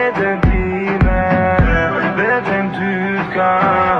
Dime, vem du kan